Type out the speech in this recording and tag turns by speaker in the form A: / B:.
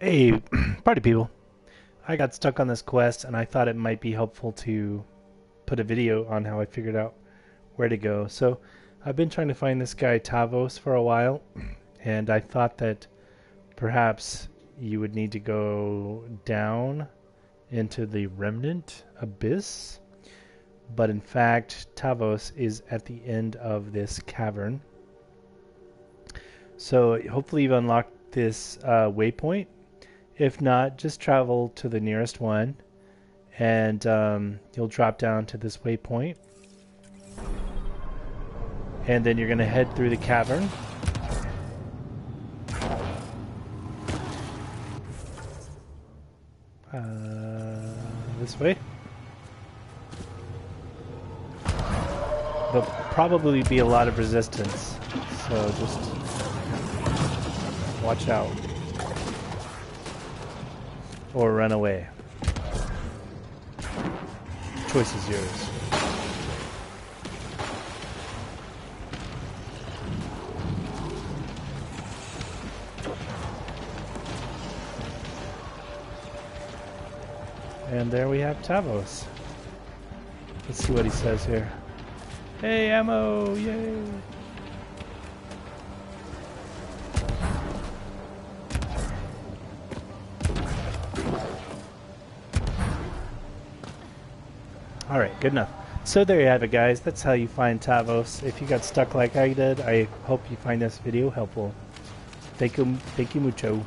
A: Hey, party people. I got stuck on this quest and I thought it might be helpful to put a video on how I figured out where to go. So I've been trying to find this guy Tavos for a while and I thought that perhaps you would need to go down into the remnant abyss. But in fact, Tavos is at the end of this cavern. So hopefully you've unlocked this uh, waypoint if not, just travel to the nearest one and um, you'll drop down to this waypoint. And then you're going to head through the cavern. Uh, this way. There'll probably be a lot of resistance, so just watch out or run away. Choice is yours. And there we have Tavos. Let's see what he says here. Hey, ammo! Yay! All right, good enough. So there you have it, guys. That's how you find Tavos. If you got stuck like I did, I hope you find this video helpful. Thank you, thank you mucho.